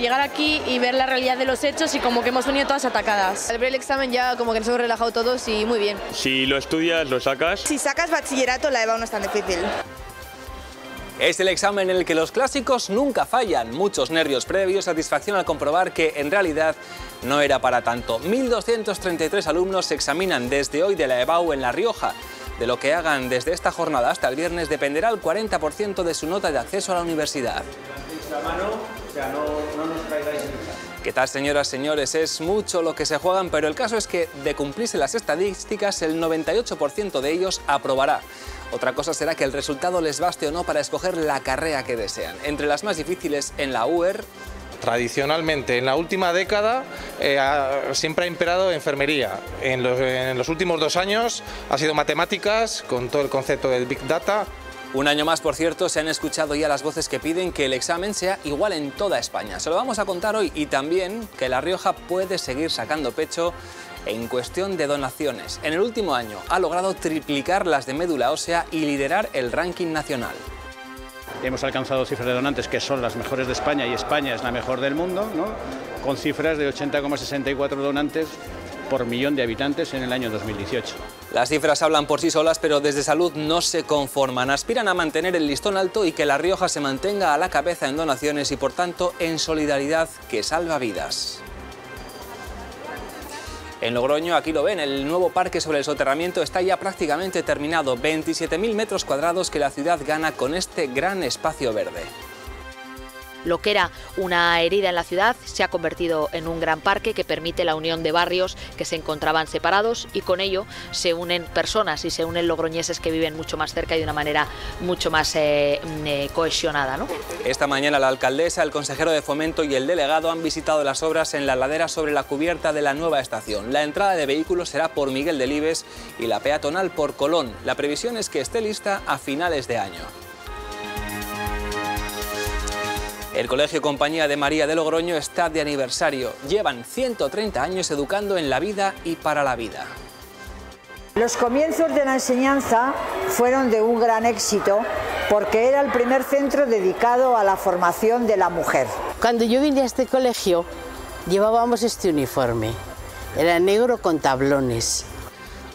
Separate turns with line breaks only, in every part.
llegar aquí y ver la realidad de los hechos y como que hemos venido todas atacadas.
Al ver el examen ya como que nos hemos relajado todos y muy bien.
Si lo estudias, lo sacas.
Si sacas bachillerato, la EVA no es tan difícil.
Es el examen en el que los clásicos nunca fallan. Muchos nervios previos, satisfacción al comprobar que en realidad no era para tanto. 1.233 alumnos se examinan desde hoy de la EBAU en La Rioja. De lo que hagan desde esta jornada hasta el viernes dependerá el 40% de su nota de acceso a la universidad. ¿Qué tal, señoras, señores? Es mucho lo que se juegan, pero el caso es que, de cumplirse las estadísticas, el 98% de ellos aprobará. Otra cosa será que el resultado les baste o no para escoger la carrera que desean. Entre las más difíciles en la UER,
Tradicionalmente, en la última década eh, ha- siempre ha imperado enfermería. En los, en los últimos dos años ha sido matemáticas, con todo el concepto del Big Data.
Un año más, por cierto, se han escuchado ya las voces que piden que el examen sea igual en toda España. Se lo vamos a contar hoy y también que La Rioja puede seguir sacando pecho en cuestión de donaciones. En el último año ha logrado triplicar las de médula ósea y liderar el ranking nacional.
Hemos alcanzado cifras de donantes que son las mejores de España y España es la mejor del mundo, ¿no? con cifras de 80,64 donantes por millón de habitantes en el año 2018.
Las cifras hablan por sí solas, pero desde Salud no se conforman. Aspiran a mantener el listón alto y que La Rioja se mantenga a la cabeza en donaciones y, por tanto, en solidaridad que salva vidas. En Logroño, aquí lo ven, el nuevo parque sobre el soterramiento está ya prácticamente terminado. 27.000 metros cuadrados que la ciudad gana con este gran espacio verde.
Lo que era una herida en la ciudad se ha convertido en un gran parque que permite la unión de barrios que se encontraban separados y con ello se unen personas y se unen logroñeses que viven mucho más cerca y de una manera mucho más eh, mm, eh, cohesionada.
Esta mañana la alcaldesa, el consejero de fomento y el delegado han visitado las obras en la ladera sobre la cubierta de la nueva estación. La entrada de vehículos será por Miguel Delibes y la peatonal por Colón. La previsión es que esté lista a finales de año. El Colegio Compañía de María de Logroño está de aniversario. Llevan 130 años educando en la vida y para la vida.
Los comienzos de la enseñanza fueron de un gran éxito porque era el primer centro dedicado a la formación de la mujer.
Cuando yo vine a este colegio llevábamos este uniforme. Era negro con tablones.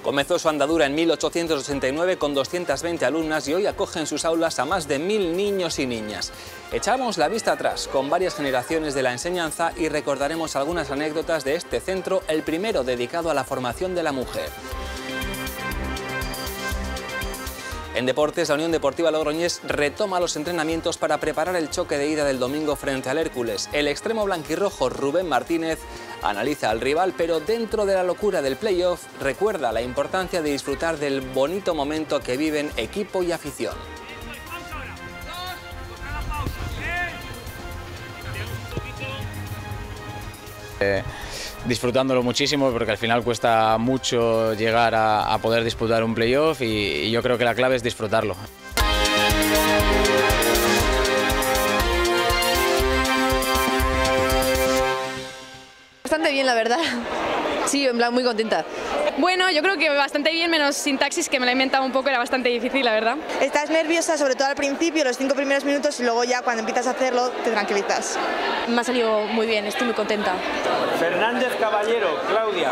Comenzó su andadura en 1889 con 220 alumnas y hoy acoge en sus aulas a más de mil niños y niñas. Echamos la vista atrás con varias generaciones de la enseñanza y recordaremos algunas anécdotas de este centro, el primero dedicado a la formación de la mujer. En deportes, la Unión Deportiva Logroñés retoma los entrenamientos para preparar el choque de ida del domingo frente al Hércules. El extremo blanquirrojo Rubén Martínez analiza al rival, pero dentro de la locura del playoff recuerda la importancia de disfrutar del bonito momento que viven equipo y afición.
Eh, disfrutándolo muchísimo porque al final cuesta mucho llegar a, poder disputar un playoff y, y yo creo que la clave es disfrutarlo.
Bastante bien, la verdad. Sí, en plan muy contenta.
Bueno, yo creo que bastante bien, menos sintaxis, que me la he inventado un poco, era bastante difícil, la verdad.
Estás nerviosa, sobre todo al principio, los cinco primeros minutos, y luego ya cuando empiezas a hacerlo, te tranquilizas.
Me ha salido muy bien, estoy muy contenta.
Fernández Caballero, Claudia.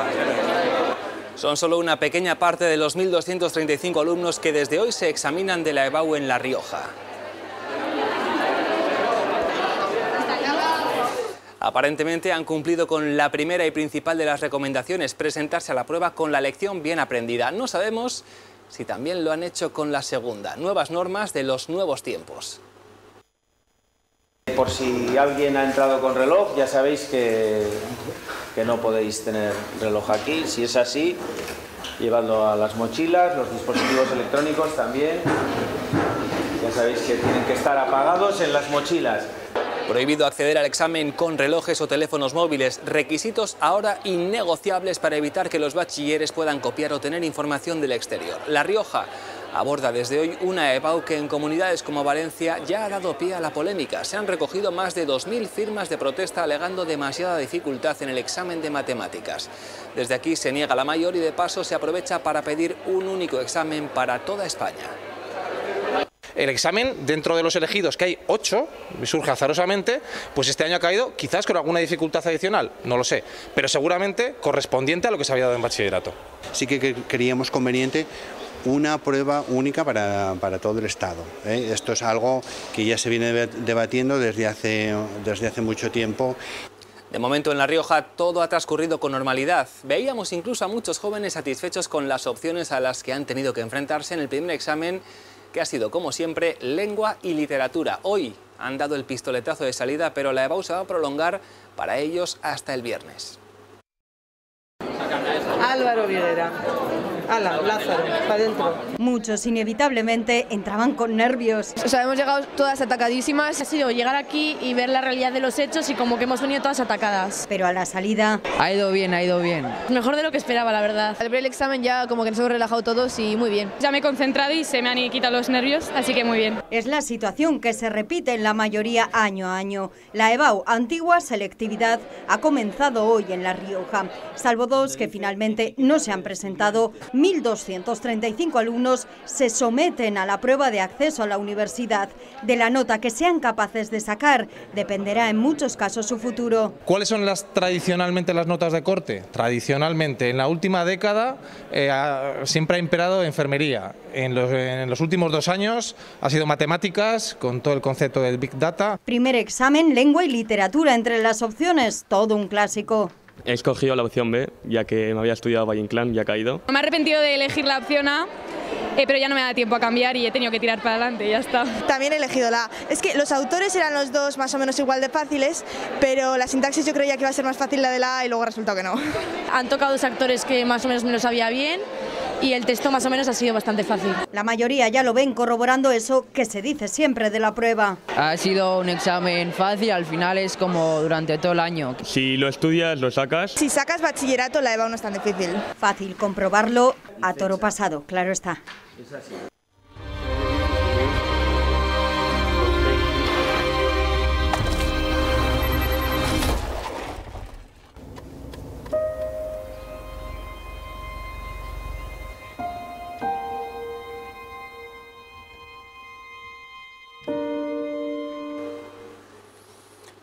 Son solo una pequeña parte de los 1.235 alumnos que desde hoy se examinan de la EBAU en La Rioja. Aparentemente han cumplido con la primera y principal de las recomendaciones, presentarse a la prueba con la lección bien aprendida. No sabemos si también lo han hecho con la segunda, nuevas normas de los nuevos tiempos.
Por si alguien ha entrado con reloj, ya sabéis que, que no podéis tener reloj aquí. Si es así, llevadlo a las mochilas, los dispositivos electrónicos también. Ya sabéis que tienen que estar apagados en las mochilas.
Prohibido acceder al examen con relojes o teléfonos móviles, requisitos ahora innegociables para evitar que los bachilleres puedan copiar o tener información del exterior. La Rioja aborda desde hoy una EBAU que en comunidades como Valencia ya ha dado pie a la polémica. Se han recogido más de 2.000 firmas de protesta alegando demasiada dificultad en el examen de matemáticas. Desde aquí se niega la mayor y de paso se aprovecha para pedir un único examen para toda España.
El examen, dentro de los elegidos, que hay ocho, surge azarosamente, pues este año ha caído quizás con alguna dificultad adicional, no lo sé, pero seguramente correspondiente a lo que se había dado en bachillerato.
Sí que creíamos conveniente una prueba única para, para todo el Estado. ¿eh? Esto es algo que ya se viene debatiendo desde hace, desde hace mucho tiempo.
De momento en La Rioja todo ha transcurrido con normalidad. Veíamos incluso a muchos jóvenes satisfechos con las opciones a las que han tenido que enfrentarse en el primer examen, que ha sido, como siempre, lengua y literatura. Hoy han dado el pistoletazo de salida, pero la EBAU se va a prolongar para ellos hasta el viernes.
Álvaro Viguera. Ala, Lázaro, para adentro.
Muchos inevitablemente entraban con nervios.
O sea, hemos llegado todas atacadísimas.
Ha sido llegar aquí y ver la realidad de los hechos y como que hemos venido todas atacadas.
Pero a la salida...
Ha ido bien, ha ido bien.
Mejor de lo que esperaba, la verdad.
Al ver el examen ya como que nos hemos relajado todos y muy bien.
Ya me he concentrado y se me han quitado los nervios, así que muy bien.
Es la situación que se repite en la mayoría año a año. La EBAU, antigua selectividad, ha comenzado hoy en La Rioja, salvo dos que finalmente no se han presentado 1.235 alumnos se someten a la prueba de acceso a la universidad. De la nota que sean capaces de sacar dependerá en muchos casos su futuro.
¿Cuáles son las tradicionalmente las notas de corte? Tradicionalmente, en la última década eh, siempre ha imperado enfermería. En los, en los últimos dos años ha sido matemáticas con todo el concepto del Big Data.
Primer examen, lengua y literatura entre las opciones, todo un clásico.
He escogido la opción B, ya que me había estudiado Valle Inclán y ha caído.
Me he arrepentido de elegir la opción A, eh, pero ya no me da tiempo a cambiar y he tenido que tirar para adelante, ya está.
También he elegido la A. Es que los autores eran los dos más o menos igual de fáciles, pero la sintaxis yo creía que iba a ser más fácil la de la A y luego ha resultado que no.
Han tocado dos actores que más o menos me lo sabía bien y el texto más o menos ha sido bastante fácil.
La mayoría ya lo ven corroborando eso que se dice siempre de la prueba.
Ha sido un examen fácil, al final es como durante todo el año.
Si lo estudias, lo sacas.
Si sacas bachillerato, la EVA no es tan difícil.
Fácil comprobarlo a toro pasado, claro está.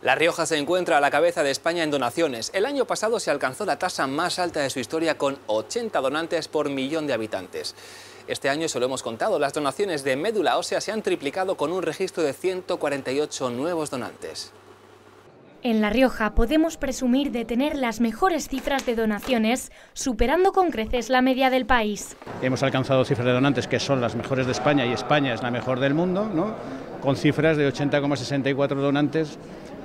La Rioja se encuentra a la cabeza de España en donaciones. El año pasado se alcanzó la tasa más alta de su historia con 80 donantes por millón de habitantes. Este año, se lo hemos contado, las donaciones de médula ósea se han triplicado con un registro de 148 nuevos donantes.
En La Rioja podemos presumir de tener las mejores cifras de donaciones, superando con creces la media del país.
Hemos alcanzado cifras de donantes que son las mejores de España y España es la mejor del mundo, ¿no? con cifras de 80,64 donantes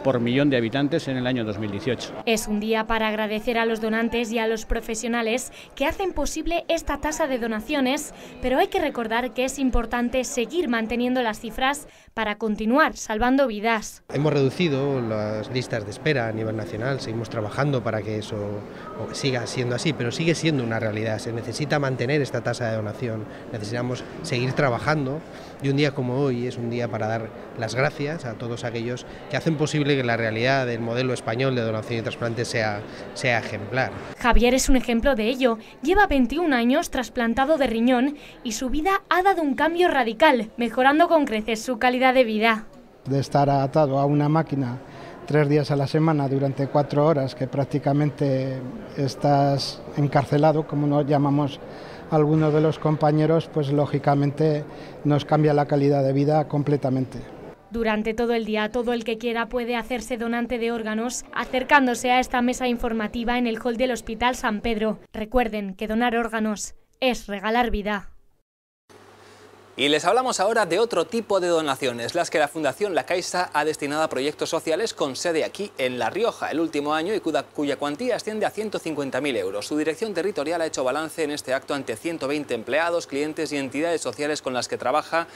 por millón de habitantes en el año 2018.
Es un día para agradecer a los donantes y a los profesionales que hacen posible esta tasa de donaciones, pero hay que recordar que es importante seguir manteniendo las cifras para continuar salvando vidas.
Hemos reducido las listas de espera a nivel nacional, seguimos trabajando para que eso siga siendo así, pero sigue siendo una realidad. Se necesita mantener esta tasa de donación, necesitamos seguir trabajando y un día como hoy es un día para dar las gracias a todos aquellos que hacen posible que la realidad del modelo español de donación y trasplante sea, sea ejemplar.
Javier es un ejemplo de ello. Lleva 21 años trasplantado de riñón y su vida ha dado un cambio radical, mejorando con creces su calidad de vida.
De estar atado a una máquina tres días a la semana durante cuatro horas, que prácticamente estás encarcelado, como nos llamamos algunos de los compañeros, pues lógicamente nos cambia la calidad de vida completamente.
Durante todo el día, todo el que quiera puede hacerse donante de órganos acercándose a esta mesa informativa en el hall del Hospital San Pedro. Recuerden que donar órganos es regalar vida.
Y les hablamos ahora de otro tipo de donaciones, las que la Fundación La Caixa ha destinado a proyectos sociales con sede aquí en La Rioja el último año y cuya cuantía asciende a 150.000 euros. Su dirección territorial ha hecho balance en este acto ante 120 empleados, clientes y entidades sociales con las que trabaja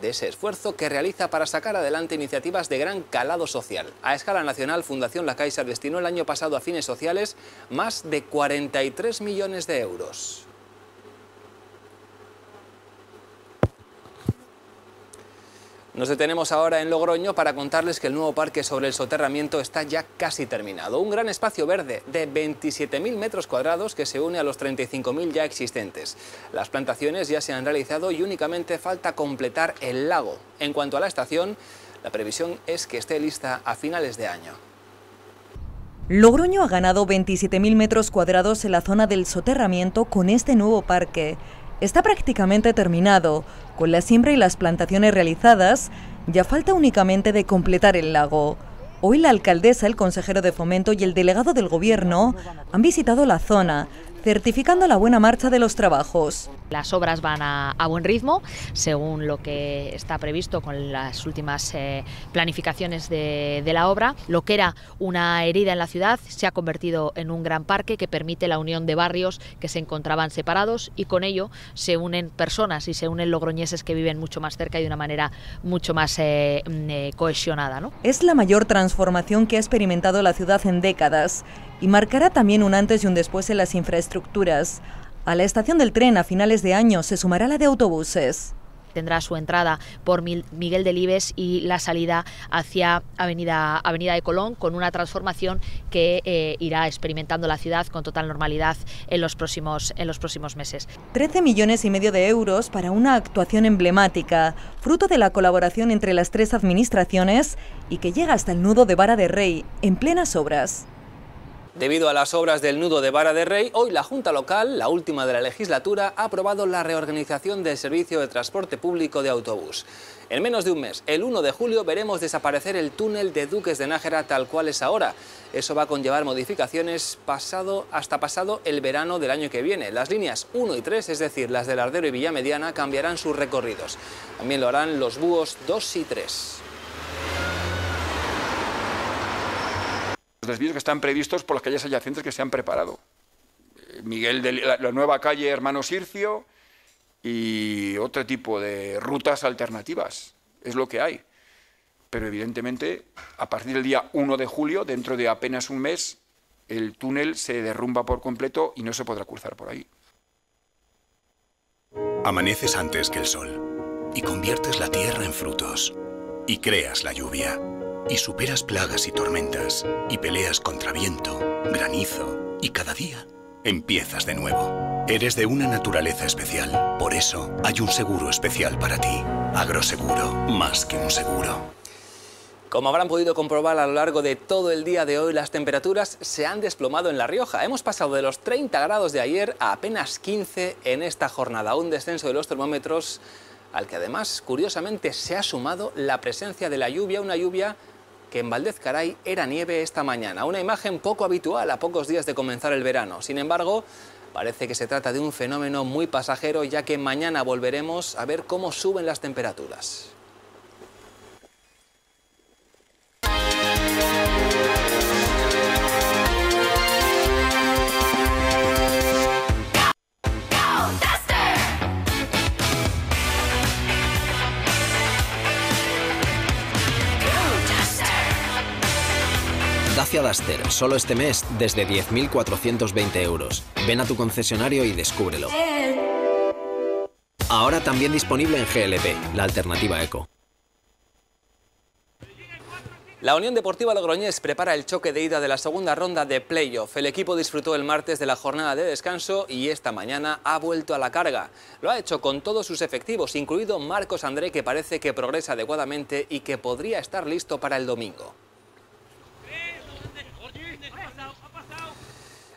de ese esfuerzo que realiza para sacar adelante iniciativas de gran calado social. A escala nacional, Fundación La Caixa destinó el año pasado a fines sociales más de 43 millones de euros. Nos detenemos ahora en Logroño para contarles que el nuevo parque sobre el soterramiento está ya casi terminado. Un gran espacio verde de 27.000 metros cuadrados que se une a los 35.000 ya existentes. Las plantaciones ya se han realizado y únicamente falta completar el lago. En cuanto a la estación, la previsión es que esté lista a finales de año.
Logroño ha ganado 27.000 metros cuadrados en la zona del soterramiento con este nuevo parque está prácticamente terminado. Con la siembra y las plantaciones realizadas, ya falta únicamente de completar el lago. Hoy la alcaldesa, el consejero de fomento y el delegado del gobierno han visitado la zona certificando la buena marcha de los trabajos.
Las obras van a, buen ritmo, según lo que está previsto con las últimas eh, planificaciones de, la obra. Lo que era una herida en la ciudad se ha convertido en un gran parque que permite la unión de barrios que se encontraban separados y con ello se unen personas y se unen logroñeses que viven mucho más cerca y de una manera mucho más eh, mm, eh, cohesionada. ¿no?
Es la mayor transformación que ha experimentado la ciudad en décadas y marcará también un antes y un después en las infraestructuras. A la estación del tren a finales de año se sumará la de autobuses
tendrá su entrada por Miguel Delibes y la salida hacia Avenida, Avenida de Colón con una transformación que eh, irá experimentando la ciudad con total normalidad en los próximos, en los próximos meses.
13 millones y medio de euros para una actuación emblemática, fruto de la colaboración entre las tres administraciones y que llega hasta el nudo de Vara de Rey en plenas obras.
Debido a las obras del nudo de Vara de Rey, hoy la Junta Local, la última de la legislatura, ha aprobado la reorganización del servicio de transporte público de autobús. En menos de un mes, el 1 de julio, veremos desaparecer el túnel de Duques de Nájera tal cual es ahora. Eso va a conllevar modificaciones pasado, hasta pasado el verano del año que viene. Las líneas 1 y 3, es decir, las del Ardero y Villamediana, cambiarán sus recorridos. También lo harán los búhos 2 y 3.
Los desvíos que están previstos por las calles adyacentes que se han preparado. Eh, Miguel de la, nueva calle Hermano Sircio y otro tipo de rutas alternativas. Es lo que hay. Pero evidentemente, a partir del día 1 de julio, dentro de apenas un mes, el túnel se derrumba por completo y no se podrá cruzar por ahí.
Amaneces antes que el sol y conviertes la tierra en frutos y creas la lluvia y superas plagas y tormentas y peleas contra viento, granizo y cada día empiezas de nuevo. Eres de una naturaleza especial, por eso hay un seguro especial para ti. Agroseguro, más que un seguro.
Como habrán podido comprobar a lo largo de todo el día de hoy, las temperaturas se han desplomado en La Rioja. Hemos pasado de los 30 grados de ayer a apenas 15 en esta jornada, un descenso de los termómetros al que además, curiosamente, se ha sumado la presencia de la lluvia, una lluvia que en Valdez Caray era nieve esta mañana, una imagen poco habitual a pocos días de comenzar el verano. Sin embargo, parece que se trata de un fenómeno muy pasajero, ya que mañana volveremos a ver cómo suben las temperaturas.
Dacia Duster, solo este mes desde 10.420 euros. Ven a tu concesionario y descúbrelo. Ahora también disponible en GLP, la alternativa eco.
La Unión Deportiva Logroñés prepara el choque de ida de la segunda ronda de playoff. El equipo disfrutó el martes de la jornada de descanso y esta mañana ha vuelto a la carga. Lo ha hecho con todos sus efectivos, incluido Marcos André, que parece que progresa adecuadamente y que podría estar listo para el domingo.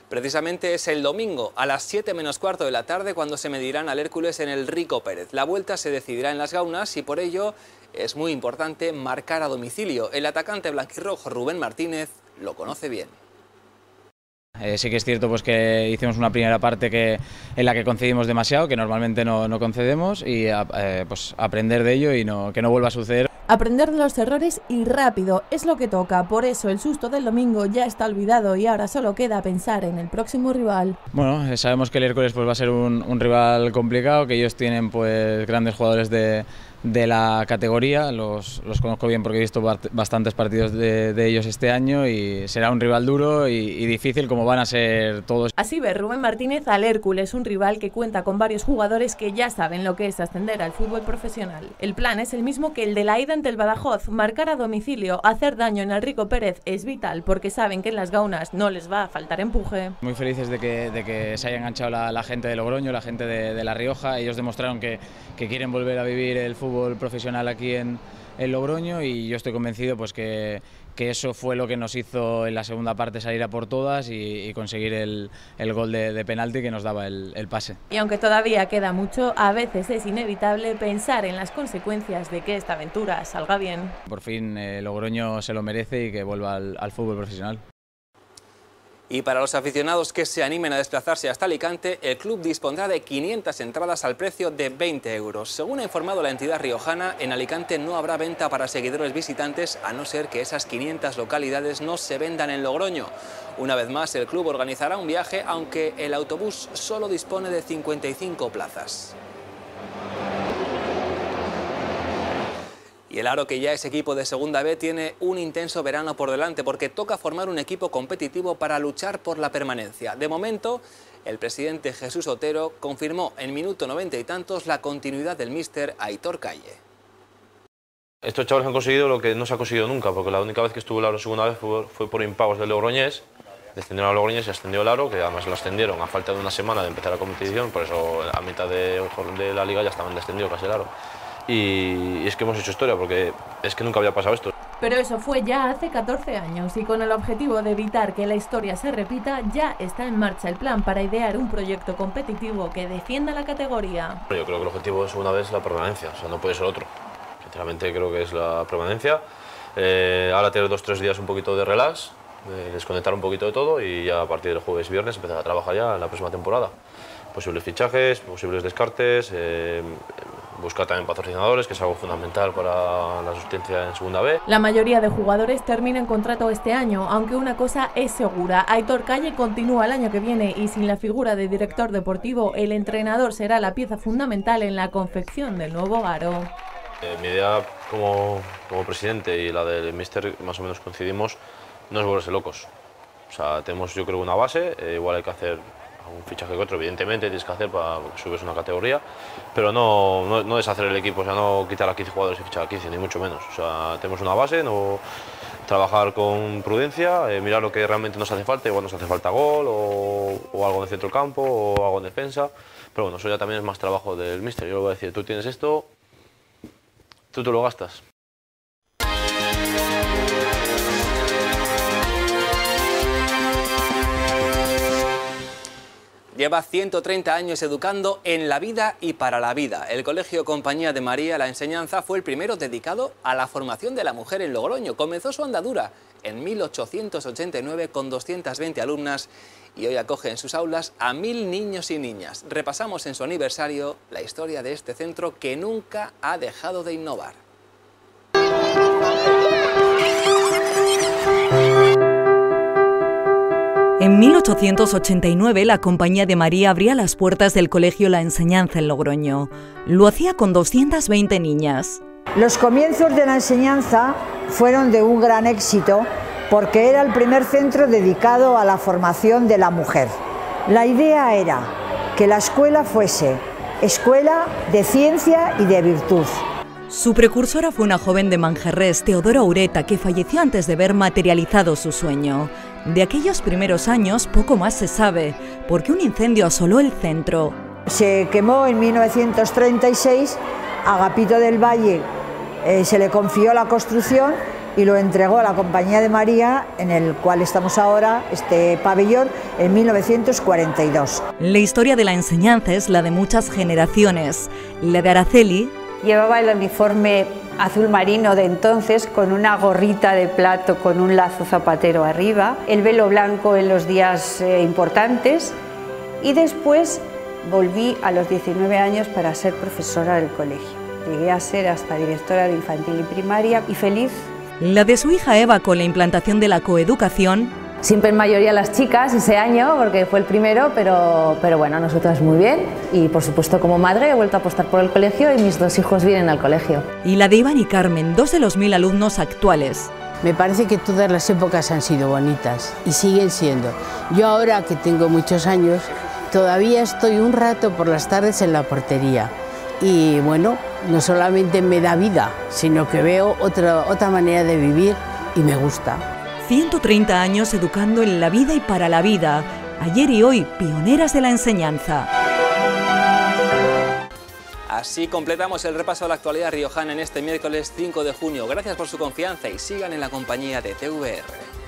Precisamente es el domingo, a las 7 menos cuarto de la tarde, cuando se medirán al Hércules en el Rico Pérez. La vuelta se decidirá en las gaunas y por ello es muy importante marcar a domicilio. El atacante blanquirrojo Rubén Martínez lo conoce bien.
Eh, sí que es cierto pues, que hicimos una primera parte en la que concedimos demasiado, que normalmente no, concedemos, y eh, pues, aprender de ello y que no vuelva a suceder
Aprender de los errores y rápido es lo que toca, por eso el susto del domingo ya está olvidado y ahora solo queda pensar en el próximo rival.
Bueno, sabemos que el Hércules pues, va a ser un, un rival complicado, que ellos tienen pues grandes jugadores de, de la categoría, los, los, conozco bien porque he visto bastantes partidos de, de ellos este año y será un rival duro y, y, difícil como van a ser todos.
Así ve Rubén Martínez al Hércules, un rival que cuenta con varios jugadores que ya saben lo que es ascender al fútbol profesional. El plan es el mismo que el de la ida ante el Badajoz, marcar a domicilio, hacer daño en el Rico Pérez es vital porque saben que en las gaunas no les va a faltar empuje.
Muy felices de que, de que se haya enganchado la, la gente de Logroño, la gente de, de La Rioja, ellos demostraron que, que quieren volver a vivir el fútbol fútbol profesional aquí en, en, Logroño y yo estoy convencido pues que, que, eso fue lo que nos hizo en la segunda parte salir a por todas y, y conseguir el, el, gol de, de, penalti que nos daba el, el, pase.
Y aunque todavía queda mucho, a veces es inevitable pensar en las consecuencias de que esta aventura salga bien.
Por fin eh, Logroño se lo merece y que vuelva al, al fútbol profesional.
Y para los aficionados que se animen a desplazarse hasta Alicante, el club dispondrá de 500 entradas al precio de 20 euros. Según ha informado la entidad riojana, en Alicante no habrá venta para seguidores visitantes, a no ser que esas 500 localidades no se vendan en Logroño. Una vez más, el club organizará un viaje, aunque el autobús solo dispone de 55 plazas. Y el Aro, que ya es equipo de Segunda B, tiene un intenso verano por delante porque toca formar un equipo competitivo para luchar por la permanencia. De momento, el presidente Jesús Otero confirmó en minuto noventa y tantos la continuidad del míster Aitor Calle.
Estos chavales han conseguido lo que no se ha conseguido nunca, porque la única vez que estuvo el Aro segunda vez fue, fue por impagos del Logroñés, descendieron a Logroñés y ascendió el Aro, que además lo ascendieron a falta de una semana de empezar la competición, por eso a mitad de, de la liga ya estaban descendidos casi el Aro y es que hemos hecho historia porque es que nunca había pasado esto.
Pero eso fue ya hace 14 años y con el objetivo de evitar que la historia se repita, ya está en marcha el plan para idear un proyecto competitivo que defienda la categoría.
Yo creo que el objetivo es una vez la permanencia, o sea, no puede ser otro. Sinceramente creo que es la permanencia. Eh, ahora tener dos tres días un poquito de relax, de desconectar un poquito de todo y ya a partir del jueves y viernes empezar a trabajar ya en la próxima temporada. Posibles fichajes, posibles descartes, eh, buscar también patrocinadores, que es algo fundamental para la asistencia en Segunda B.
La mayoría de jugadores terminan contrato este año, aunque una cosa es segura, Aitor Calle continúa el año que viene y sin la figura de director deportivo, el entrenador será la pieza fundamental en la confección del nuevo Aro.
Eh, mi idea como, como presidente y la del míster más o menos coincidimos, no es volverse locos. O sea, tenemos yo creo una base, eh, igual hay que hacer un fichaje que otro, evidentemente tienes que hacer para que subes una categoría, pero no, no, deshacer el equipo, o sea, no quitar a 15 jugadores y fichar a 15, ni mucho menos. O sea, tenemos una base, no trabajar con prudencia, eh, mirar lo que realmente nos hace falta, igual nos hace falta gol o, algo en centro campo o algo en defensa, pero bueno, eso ya también es más trabajo del míster. Yo le voy a decir, tú tienes esto, tú te lo gastas.
Lleva 130 años educando en la vida y para la vida. El Colegio Compañía de María La Enseñanza fue el primero dedicado a la formación de la mujer en Logroño. Comenzó su andadura en 1889 con 220 alumnas y hoy acoge en sus aulas a mil niños y niñas. Repasamos en su aniversario la historia de este centro que nunca ha dejado de innovar.
En 1889 la Compañía de María abría las puertas del colegio La Enseñanza en Logroño. Lo hacía con 220 niñas.
Los comienzos de la enseñanza fueron de un gran éxito porque era el primer centro dedicado a la formación de la mujer. La idea era que la escuela fuese escuela de ciencia y de virtud.
Su precursora fue una joven de Manjerrés, Teodora Ureta, que falleció antes de ver materializado su sueño. De aquellos primeros años poco más se sabe, porque un incendio asoló el centro.
Se quemó en 1936, Agapito del Valle eh, se le confió la construcción y lo entregó a la Compañía de María, en el cual estamos ahora, este pabellón, en 1942.
La historia de la enseñanza es la de muchas generaciones. La de Araceli
Llevaba el uniforme azul marino de entonces con una gorrita de plato con un lazo zapatero arriba, el velo blanco en los días eh, importantes y después volví a los 19 años para ser profesora del colegio. Llegué a ser hasta directora de infantil y primaria y feliz.
La de su hija Eva con la implantación de la coeducación
Siempre en mayoría las chicas ese año, porque fue el primero, pero, pero bueno, nosotras muy bien. Y por supuesto como madre he vuelto a apostar por el colegio y mis dos hijos vienen al colegio.
Y la de Iván y Carmen, dos de los mil alumnos actuales.
Me parece que todas las épocas han sido bonitas y siguen siendo. Yo ahora que tengo muchos años, todavía estoy un rato por las tardes en la portería. Y bueno, no solamente me da vida, sino que veo otra, otra manera de vivir y me gusta.
130 años educando en la vida y para la vida. Ayer y hoy, pioneras de la enseñanza.
Así completamos el repaso de la actualidad riojana en este miércoles 5 de junio. Gracias por su confianza y sigan en la compañía de TVR.